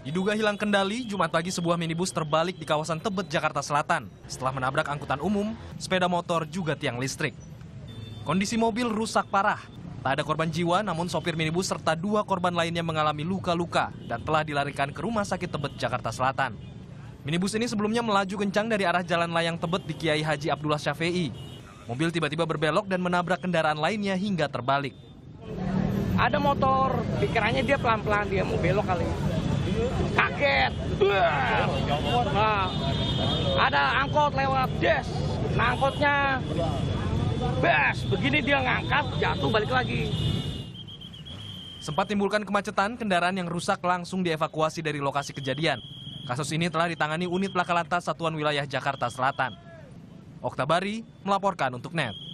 Diduga hilang kendali, Jumat pagi sebuah minibus terbalik di kawasan Tebet, Jakarta Selatan. Setelah menabrak angkutan umum, sepeda motor juga tiang listrik. Kondisi mobil rusak parah. Tak ada korban jiwa, namun sopir minibus serta dua korban lainnya mengalami luka-luka dan telah dilarikan ke Rumah Sakit Tebet, Jakarta Selatan. Minibus ini sebelumnya melaju kencang dari arah Jalan Layang Tebet di Kiai Haji Abdullah Syafi'i. Mobil tiba-tiba berbelok dan menabrak kendaraan lainnya hingga terbalik. ada motor pikirannya dia pelan-pelan dia mau belok kali kaget nah, ada angkot lewat des nah angkotnya bes begini dia ngangkat jatuh balik lagi Sempat timbulkan kemacetan, kendaraan yang rusak langsung dievakuasi dari lokasi kejadian. Kasus ini telah ditangani unit Laka Lantas Satuan Wilayah Jakarta Selatan. Oktabari melaporkan untuk NET.